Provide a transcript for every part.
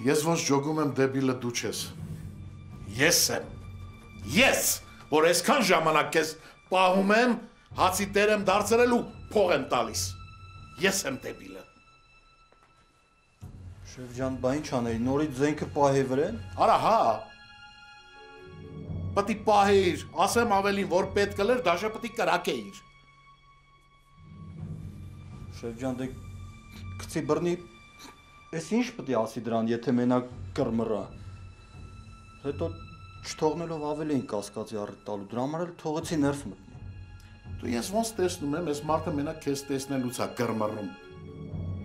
Ես ոնց ջոգում եմ դեբիլը դու չես։ Ես եմ։ Ես, որ այսքան ժամանակ քեզ պահում եմ, հացի տեր եմ դարձրել ու փող եմ տալիս։ Ես եմ դեբիլը։ Շեֆ ջան, բա ինչ անեի, նորից զենքը պահի վրան։ Արա հա։ Պետք է պահեիր, ասեմ ավելին, որ պետք կլեր, դաշը պետք է կրակեիր։ Շեֆ ջան, դե գցի բռնի Էս ինչ պետք է ասի դրան, եթե մենակ կռմռա։ Հետո չթողնելով ավելի են կասկածի առիթ տալու, դրա համար էլ թողեցի ներս մտնի։ Դու ես ոնց տեսնում եմ, այս մարդը մենակ քեզ տեսնելուց է կռմռում։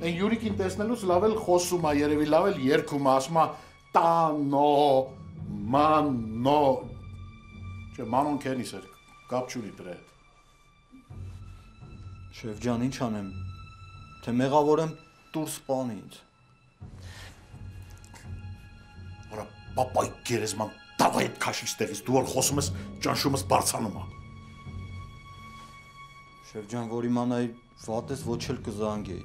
Այն Յուրիկին տեսնելուց լավ էլ խոսում է, երևի լավ էլ երգում է, ասում է տանո, մանո։ Չէ, մանոն քենիս էր, կապ չունի դրա հետ։ Շեֆ ջան, ինչ անեմ։ Թե մեղավորեմ տուր սպանի ինձ։ Արա պապայ գերեզման տավա այդ քաշի ստեղից դու որ խոսում ես ճանշումս բարձանում է։ Շեֆ ջան, որ իմանայի վատես ոչ էլ կզանգեի։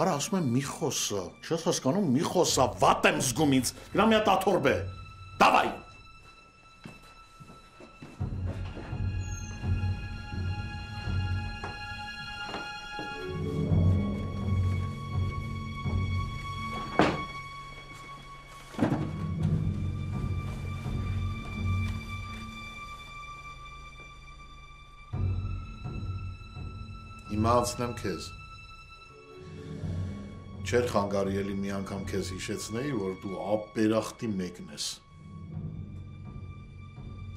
Արա ասում եմ մի խոսա, չես հասկանում մի խոսա, վատ եմ զգում ինձ։ Գնա մի հատ աթորբե։ Դավայ։ Հիմա անցնեմ քեզ։ Չէր խանգարի էլի մի անգամ քեզ հիշեցնեի, որ դու ապերախտի մեկն ես։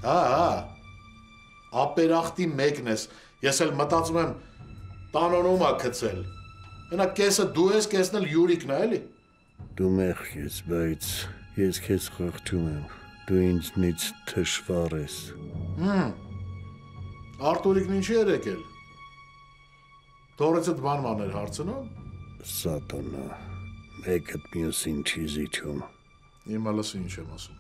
Հա, հա։ Ապերախտի մեկն ես։ Ես էլ մտածում եմ տանոնում ա գցել։ Մենակ կեսը դու ես, կեսն էլ Յուրիկն է, էլի։ Դու մեղ ես, բայց ես քեզ խղճում եմ։ Դու ինձնից թշվառ ես։ Արտուրիկն ինչի էր եկել։ Թորեցդ բանման էր հարցնում։ Սատանա, մեկը մյուսին չի զիջում։ Հիմա լսի ինչ եմ ասում։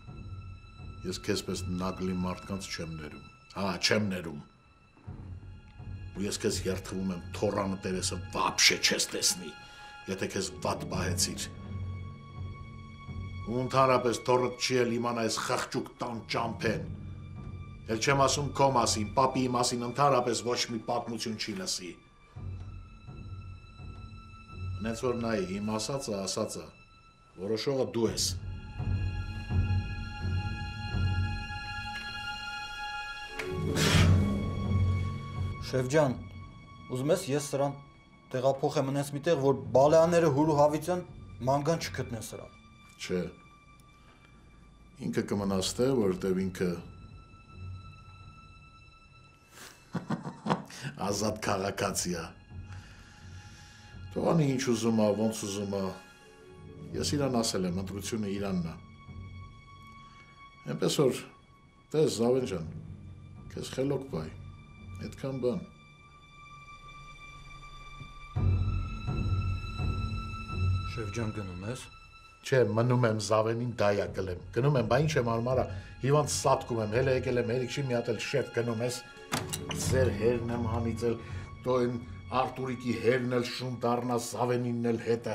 Ես քեզպես նագլի մարդկանց չեմ ներում։ Հա, չեմ ներում։ Ու ես քեզ երթվում եմ թորանը տերեսը վաբշե չես տեսնի, եթե քեզ վատ բահեցիր։ Ու ընդհանրապես թորը չի էլ իմանա այս խղճուկ տան ճամփեն։ Էլ չեմ ասում քո մասին, papi մասին ընդհանրապես ոչ մի պատմություն չի լսի։ Նենց որ նայի, իմ ասածը ասածը, որոշողը դու ես։ Շեֆ ջան, ուզում ես ես սրան տեղափոխեմ այնպես միտեղ, որ բալեաները հուրու հավիցան մանգան չգտնեն սրան։ Չէ։ Ինքը կմնա ստե, որտեվ ինքը ազատ քաղաքացի է։ Թողանի ինչ ուզում է, ոնց ուզում է։ Ես իրան ասել եմ, ընտրությունը Իրանն է։ Էնպես որ տես Զավեն ջան, քեզ խելոք բայ։ Այդքան բան։ Շեֆ ջան գնում ես։ Չէ, մնում եմ Զավենին դայա կլեմ։ Գնում եմ, բա ինչ եմ անում արա։ Հիվանդ սատկում եմ, հելը եկել եմ, հերիքշի մի հատ էլ շեֆ գնում ես։ Ձեր հերն եմ հանիցել, դու այն Արտուրիկի հերն էլ շուն դառնա Զավենինն էլ հետը։